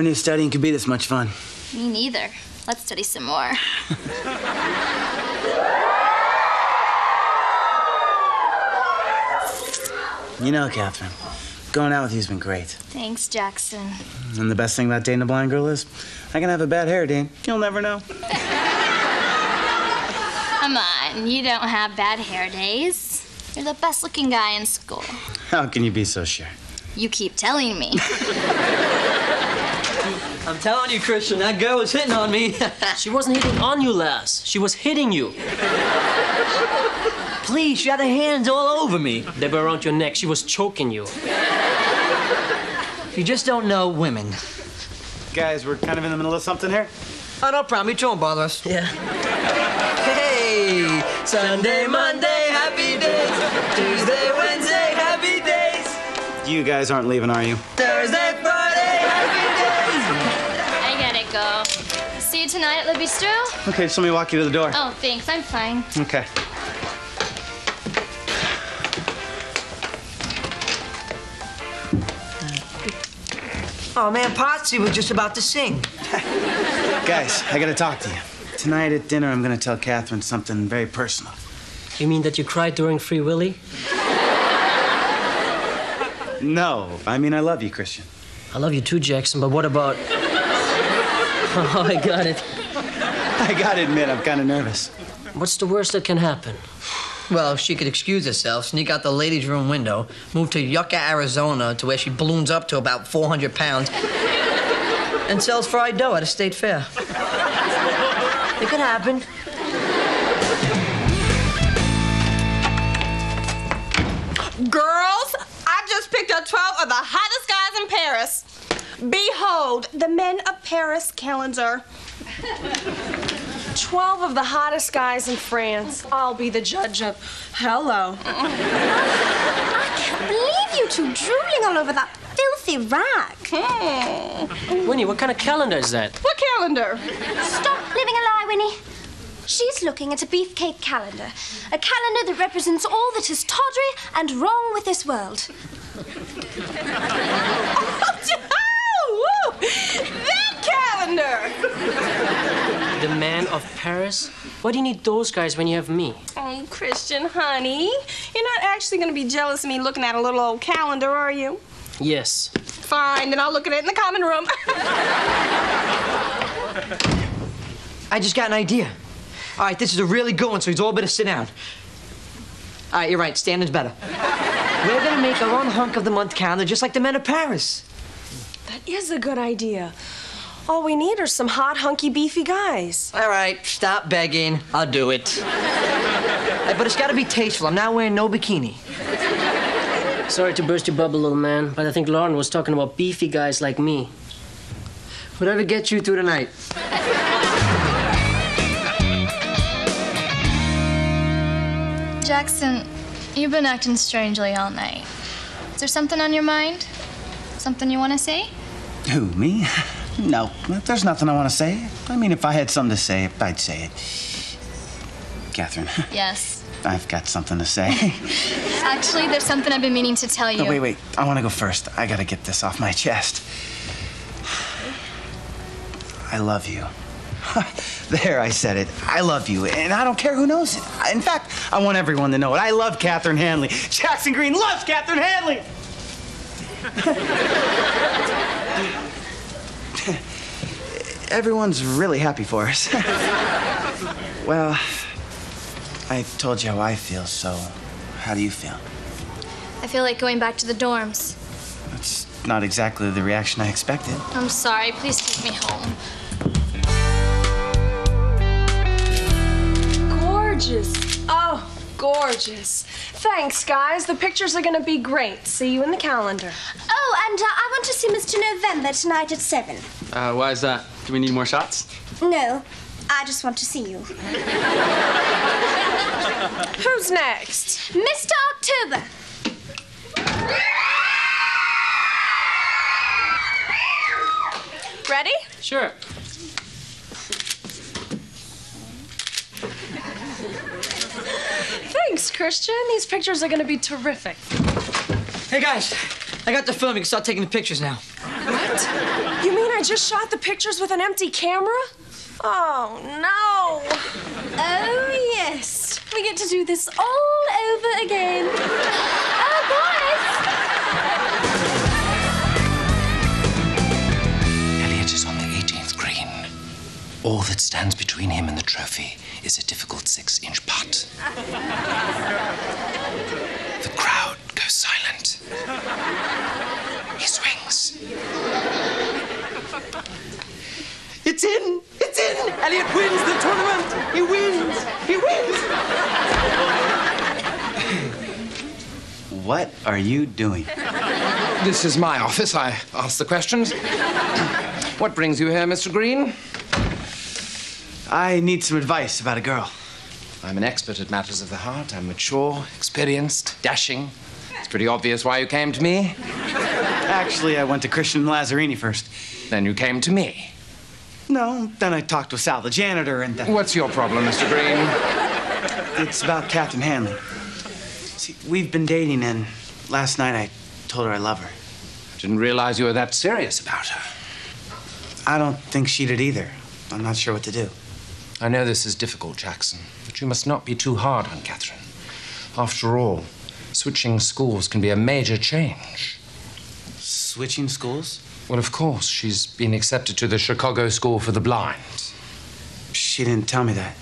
I never knew studying could be this much fun. Me neither. Let's study some more. You know, Katherine, going out with you's been great. Thanks, Jackson. And the best thing about dating a blind girl is I can have a bad hair day. You'll never know. Come on, you don't have bad hair days. You're the best looking guy in school. How can you be so sure? You keep telling me. I'm telling you, Christian, that girl was hitting on me. She wasn't hitting on you, Lazz. She was hitting you. Please, she had her hands all over me. They were around your neck. She was choking you. You just don't know women. Guys, we're kind of in the middle of something here. Oh, no problem. You two won't bother us. Yeah. Hey, Sunday, Monday, happy days. Tuesday, Wednesday, happy days. You guys aren't leaving, are you? Thursday, Friday, happy days. I gotta go. See you tonight at the bistro? Okay, just let me walk you to the door. Oh, thanks. I'm fine. Okay. Oh, man, Potsy was just about to sing. Guys, I gotta talk to you. Tonight at dinner, I'm gonna tell Katherine something very personal. You mean that you cried during Free Willy? No, I mean, I love you, Christian. I love you too, Jackson, but what about. Oh, I got it. I gotta admit, I'm kind of nervous. What's the worst that can happen? Well, she could excuse herself, sneak out the ladies' room window, move to Yucca, Arizona, to where she balloons up to about 400 pounds, and sells fried dough at a state fair. It could happen. Girls, I just picked up 12 of the hottest guys in Paris. Behold, the Men of Paris calendar. 12 of the hottest guys in France. I'll be the judge of hello. I can't believe you two drooling all over that filthy rag. Hmm. Winnie, what kind of calendar is that? What calendar? Stop living a lie, Winnie. She's looking at a beefcake calendar, a calendar that represents all that is tawdry and wrong with this world. Oh, woo! That calendar! The man of Paris? Why do you need those guys when you have me? Oh, Christian, honey, you're not actually going to be jealous of me looking at a little old calendar, are you? Yes. Fine, then I'll look at it in the common room. I just got an idea. All right, this is a really good one, so he's all better to sit down. All right, you're right. Standing's better. We're gonna make our own hunk of the month calendar, just like the men of Paris. that is a good idea. All we need are some hot, hunky, beefy guys. All right, stop begging. I'll do it. Hey, but it's gotta be tasteful. I'm not wearing no bikini. Sorry to burst your bubble, little man, but I think Lauren was talking about beefy guys like me. Whatever gets you through the night. Jackson, you've been acting strangely all night. Is there something on your mind? Something you want to say? Who, me? No, there's nothing I want to say. I mean, if I had something to say, I'd say it. Katherine, Yes. I've got something to say. Actually, there's something I've been meaning to tell you. No, wait, wait. I want to go first. I gotta get this off my chest. I love you. there, I said it. I love you, and I don't care who knows it. In fact, I want everyone to know it. I love Katherine Hanley. Jackson Green loves Katherine Hanley. Everyone's really happy for us. well, I told you how I feel, so how do you feel? I feel like going back to the dorms. That's not exactly the reaction I expected. I'm sorry. Please take me home. Gorgeous. Oh, gorgeous. Thanks, guys. The pictures are gonna be great. See you in the calendar. Oh, and uh, I want to see Mr. November tonight at 7. Uh, why is that? Do we need more shots? No, I just want to see you. Who's next? Mr. October. Ready? Sure. Thanks, Christian. These pictures are gonna be terrific. Hey, guys. I got the film. You can start taking the pictures now. What? You mean I just shot the pictures with an empty camera? Oh, no. Oh, yes. We get to do this all over again. Oh, boys! Elliot is on the 18th green. All that stands between him and the trophy is a difficult six inch putt. The crowd goes. He swings. It's in! It's in! Elliot wins the tournament! He wins! He wins! what are you doing? This is my office. I ask the questions. what brings you here, Mr. Green? I need some advice about a girl. I'm an expert at matters of the heart. I'm mature, experienced, dashing. Pretty obvious why you came to me. Actually, I went to Christian Lazzarini first. Then you came to me. No, then I talked with Sal, the janitor, and then... What's your problem, Mr. Green? It's about Katherine Hanley. See, we've been dating, and last night I told her I love her. I didn't realize you were that serious about her. I don't think she did either. I'm not sure what to do. I know this is difficult, Jackson, but you must not be too hard on Katherine. After all, switching schools can be a major change. Switching schools? Well, of course, she's been accepted to the Chicago School for the Blind. She didn't tell me that.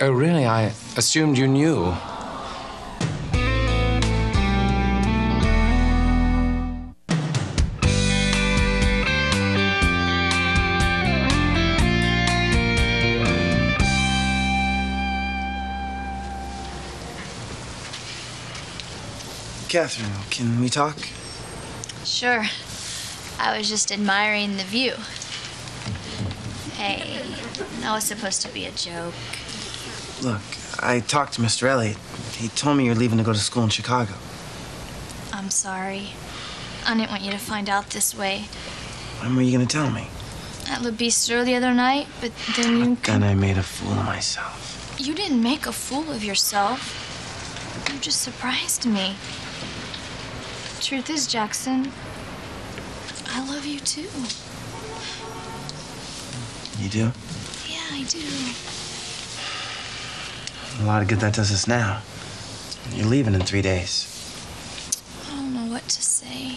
Oh, really? I assumed you knew. Katherine, can we talk? Sure. I was just admiring the view. Hey, that was supposed to be a joke. Look, I talked to Mr. Elliot. He told me you're leaving to go to school in Chicago. I'm sorry. I didn't want you to find out this way. When were you gonna tell me? At Le Bistro the other night, but then you Then I made a fool of myself. you didn't make a fool of yourself. You just surprised me. Truth is, Jackson, I love you too. You do? Yeah, I do. A lot of good that does us now. You're leaving in three days. I don't know what to say.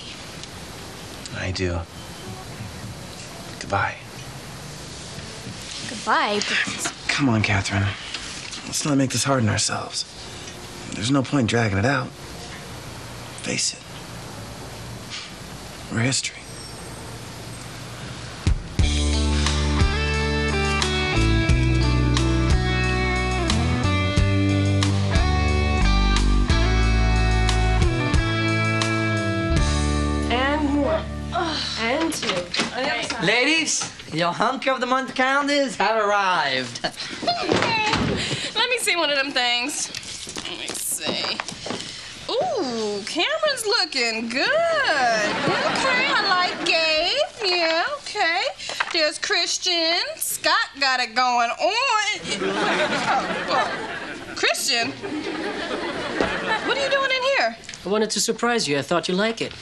I do. Goodbye. Goodbye, but Come on, Katherine. Let's not make this hard on ourselves. There's no point dragging it out. Face it. We're history. And one. And two. On the other side. Ladies, your hunk of the month calendars have arrived. Let me see one of them things. Let me see. Ooh, Cameron's looking good. Okay, I like Gabe. Yeah, okay. There's Christian. Scott got it going on. Oh, oh. Christian? What are you doing in here? I wanted to surprise you. I thought you'd like it.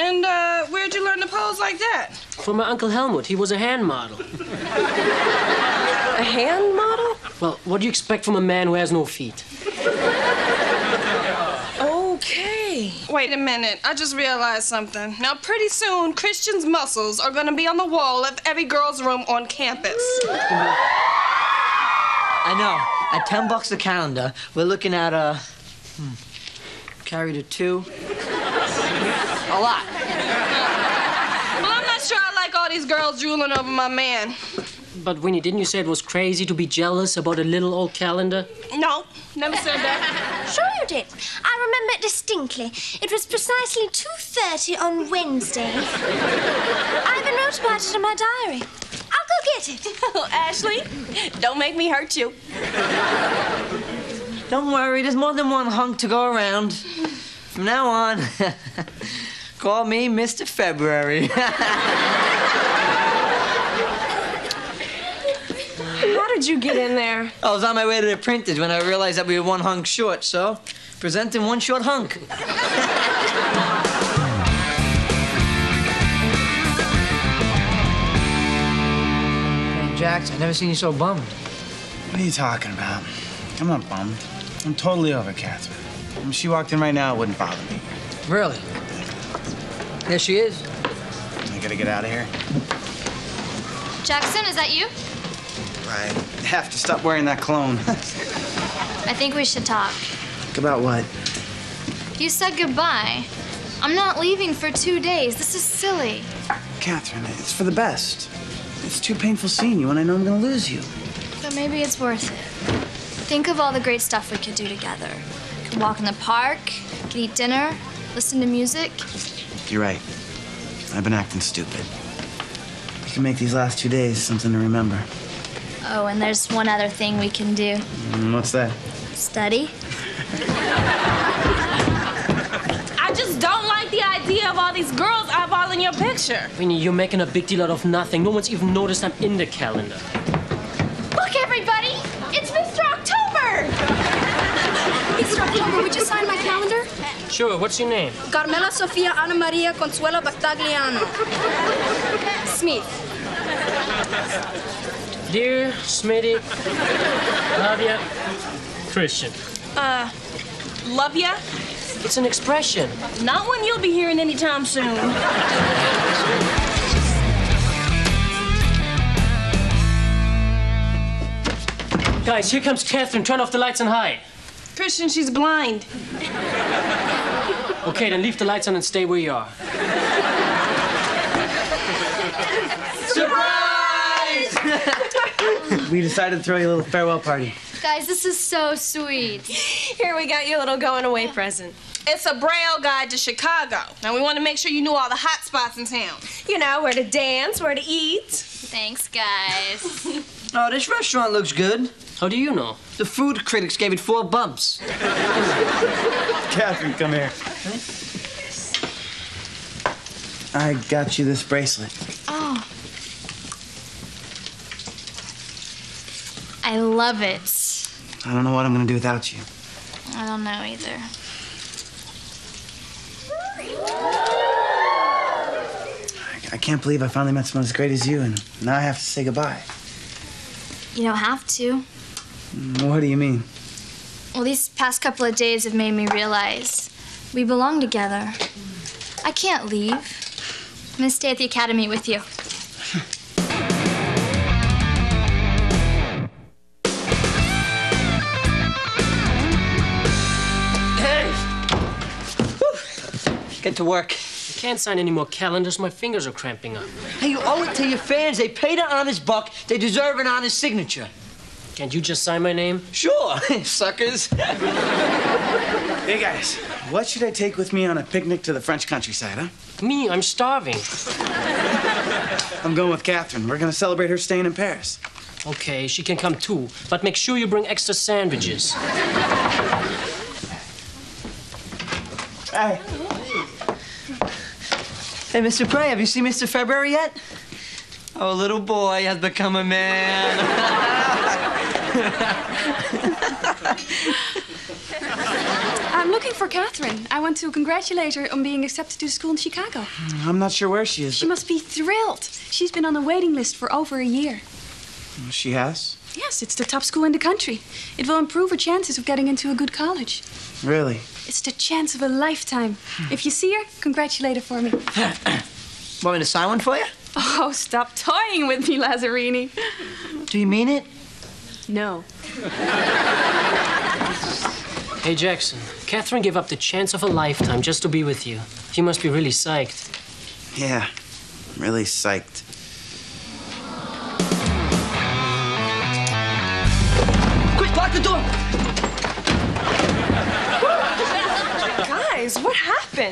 And uh, where'd you learn to pose like that? From my Uncle Helmut. He was a hand model. A hand model? Well, what do you expect from a man who has no feet? Okay. Wait a minute. I just realized something. Now, pretty soon, Christian's muscles are gonna be on the wall of every girl's room on campus. I know. At 10 bucks a calendar, we're looking at a. Hmm, carry to two. A lot. Well, I'm not sure I like all these girls drooling over my man. But Winnie, didn't you say it was crazy to be jealous about a little old calendar? No, never said that. Sure you did. I remember it distinctly. It was precisely 2.30 on Wednesday. I even wrote about it in my diary. I'll go get it. Oh, Ashley, don't make me hurt you. Don't worry, there's more than one hunk to go around. From now on, call me Mr. February. How did you get in there? I was on my way to the printed when I realized that we were one hunk short, so presenting one short hunk. Jax, I've never seen you so bummed. What are you talking about? I'm not bummed. I'm totally over Katherine. If she walked in right now, it wouldn't bother me. Really? There she is. I gotta get out of here. Jackson, is that you? I have to stop wearing that cologne. I think we should talk. About what? You said goodbye. I'm not leaving for two days. This is silly. Katherine, it's for the best. It's too painful seeing you, and I know I'm gonna lose you. But maybe it's worth it. Think of all the great stuff we could do together. We Could walk in the park, could eat dinner, listen to music. You're right. I've been acting stupid. We can make these last two days something to remember. Oh, and there's one other thing we can do. Mm, what's that? Study. I just don't like the idea of all these girls eyeballing your picture. Winnie, you're making a big deal out of nothing. No one's even noticed I'm in the calendar. Look, everybody! It's Mr. October! Mr. October, would you sign my calendar? Sure, what's your name? Carmela Sofia Ana Maria Consuelo Bactagliano. Smith. Dear Smitty, love ya, Christian. Uh, love ya? It's an expression. Not one you'll be hearing anytime soon. Guys, here comes Katherine. Turn off the lights and hide. Christian, she's blind. Okay, then leave the lights on and stay where you are. We decided to throw you a little farewell party. Guys, this is so sweet. Here we got you a little going away present. It's a Braille guide to Chicago. Now, we want to make sure you knew all the hot spots in town. You know, where to dance, where to eat. Thanks, guys. Oh, this restaurant looks good. How do you know? The food critics gave it four bumps. Katherine, come here. I got you this bracelet. Oh. I love it. I don't know what I'm gonna do without you. I don't know either. I can't believe I finally met someone as great as you, and now I have to say goodbye. You don't have to. What do you mean? Well, these past couple of days have made me realize we belong together. I can't leave. I'm gonna stay at the academy with you. Get to work. I can't sign any more calendars. My fingers are cramping up. Hey, you owe it to your fans. They paid an honest buck. They deserve an honest signature. Can't you just sign my name? Sure, suckers. Hey guys, what should I take with me on a picnic to the French countryside, huh? Me, I'm starving. I'm going with Katherine. We're gonna celebrate her staying in Paris. Okay, she can come too, but make sure you bring extra sandwiches. Hey. Hey, Mr. Prey, have you seen Mr. February yet? Oh, little boy has become a man. I'm looking for Katherine. I want to congratulate her on being accepted to school in Chicago. I'm not sure where she is. She must be thrilled. She's been on the waiting list for over a year. She has? Yes, it's the top school in the country. It will improve her chances of getting into a good college. Really? It's the chance of a lifetime. Hmm. If you see her, congratulate her for me. Want me to sign one for you? Oh, stop toying with me, Lazzarini. Do you mean it? No. Hey, Jackson, Katherine gave up the chance of a lifetime just to be with you. She must be really psyched. Yeah. I'm really psyched. Quick, lock the door. Guys, what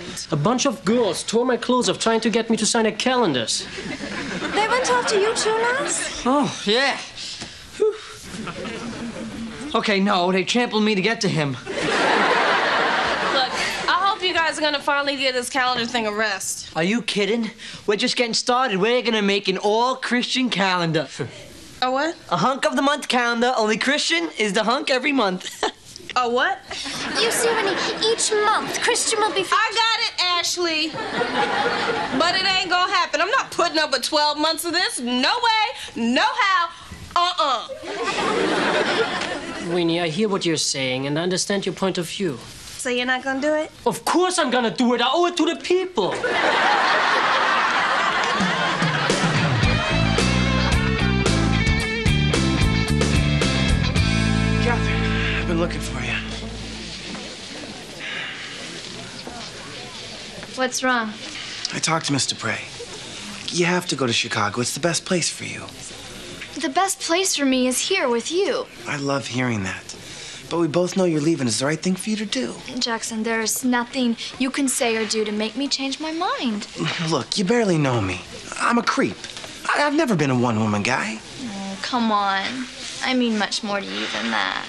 happened? A bunch of girls tore my clothes off trying to get me to sign their calendars. They went after you too, Lazz? Oh, yeah. Whew. Okay, no, they trampled me to get to him. Look, I hope you guys are gonna finally give this calendar thing a rest. Are you kidding? We're just getting started. We're gonna make an all Christian calendar. A what? A hunk of the month calendar, only Christian is the hunk every month. A what? You see, Winnie, each month Christian will be. I got it, Ashley. But it ain't gonna happen. I'm not putting up with 12 months of this. No way, no how. Uh-uh. Winnie, I hear what you're saying and I understand your point of view. So you're not gonna do it? Of course I'm gonna do it. I owe it to the people. Katherine, I've been looking for you. What's wrong? I talked to Mr. Prey. You have to go to Chicago. It's the best place for you. The best place for me is here with you. I love hearing that. But we both know you're leaving is the right thing for you to do. Jackson, there's nothing you can say or do to make me change my mind. Look, you barely know me. I'm a creep. I- I've never been a one woman guy. Oh, come on. I mean much more to you than that.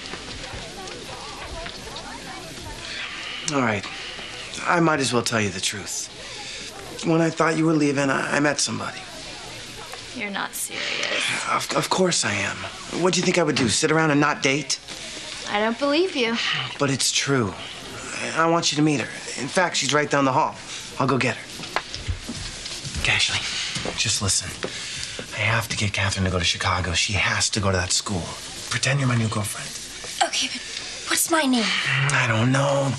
All right. I might as well tell you the truth. When I thought you were leaving, I, I met somebody. You're not serious. Of, of course I am. What do you think I would do? Sit around and not date? I don't believe you. But it's true. I, I want you to meet her. In fact, she's right down the hall. I'll go get her. Ashley, just listen. I have to get Katherine to go to Chicago. She has to go to that school. Pretend you're my new girlfriend. Okay, but what's my name? I don't know.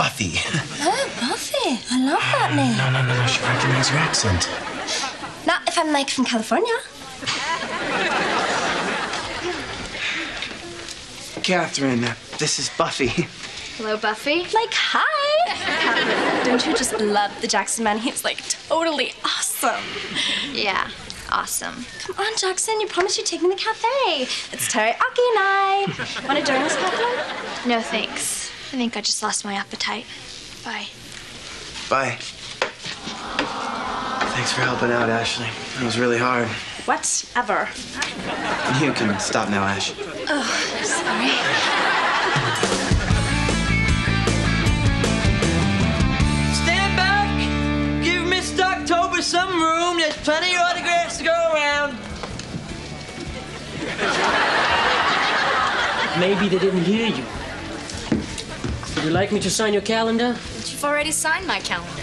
Buffy. Oh, Buffy. I love that name. No, no, no, no. She recognize your accent. Not if I'm like from California. Katherine, this is Buffy. Hello, Buffy. Like, hi. Don't you just love the Jackson man? He's like totally awesome. Yeah, awesome. Come on, Jackson. You promised you'd take me to the cafe. It's teriyaki night. Want to join us, Katherine? No, thanks. I think I just lost my appetite. Bye. Bye. Thanks for helping out, Ashley. It was really hard. Whatever. You can stop now, Ash. Oh, sorry. Stand back. Give Mr. October some room. There's plenty of autographs to go around. Maybe they didn't hear you. Would you like me to sign your calendar? But you've already signed my calendar.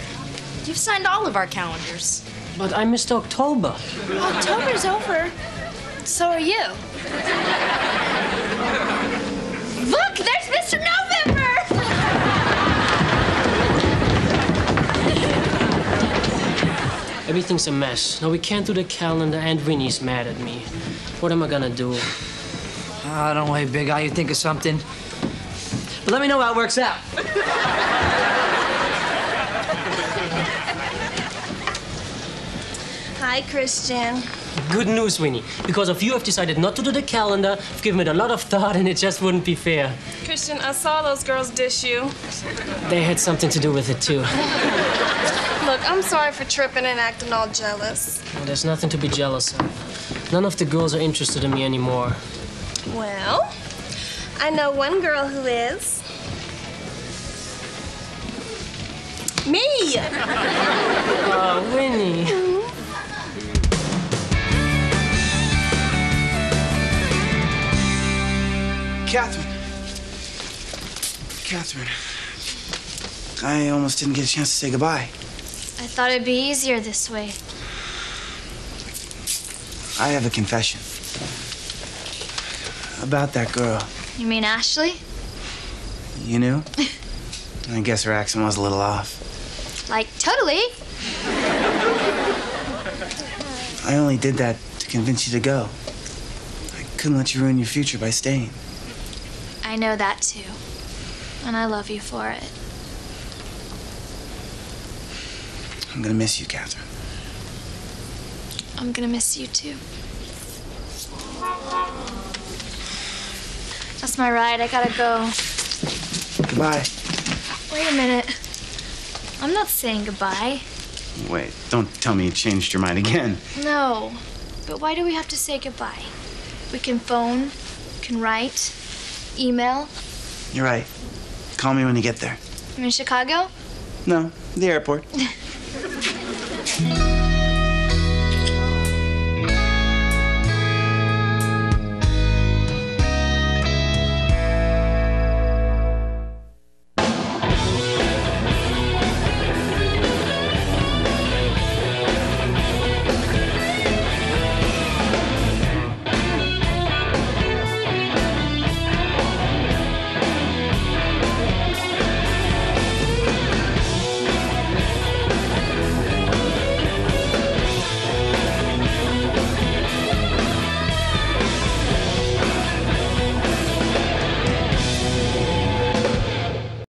You've signed all of our calendars. But I missed October. October's over. So are you. Look, there's Mr. November! Everything's a mess. Now we can't do the calendar and Winnie's mad at me. What am I gonna do? Oh, don't worry, Big Eye. You think of something. But let me know how it works out. Hi, Christian. Good news, Winnie. Because of you, I've decided not to do the calendar. I've given it a lot of thought, and it just wouldn't be fair. Christian, I saw those girls dish you. They had something to do with it, too. Look, I'm sorry for tripping and acting all jealous. Well, there's nothing to be jealous of. None of the girls are interested in me anymore. Well, I know one girl who is. Me! Oh, Winnie. Katherine. Katherine. I almost didn't get a chance to say goodbye. I thought it'd be easier this way. I have a confession. About that girl. You mean Ashley? You knew? I guess her accent was a little off. Like, totally. I only did that to convince you to go. I couldn't let you ruin your future by staying. I know that too. And I love you for it. I'm gonna miss you, Katherine. I'm gonna miss you too. That's my ride. I gotta go. Goodbye. Wait a minute. I'm not saying goodbye. Wait, don't tell me you changed your mind again. No. But why do we have to say goodbye? We can phone, can write, email. You're right. Call me when you get there. I'm in Chicago. No, the airport.